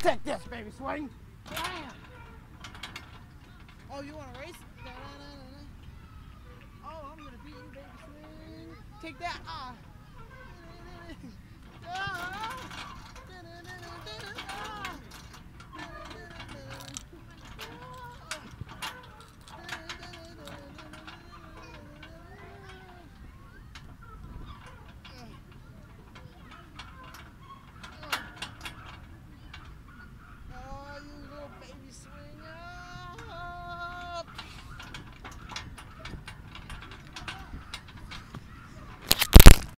Take this, baby swing. Bam. Oh, you want to race? Da-da-da-da-da. Oh, I'm gonna beat you, baby swing. Take that. Ah.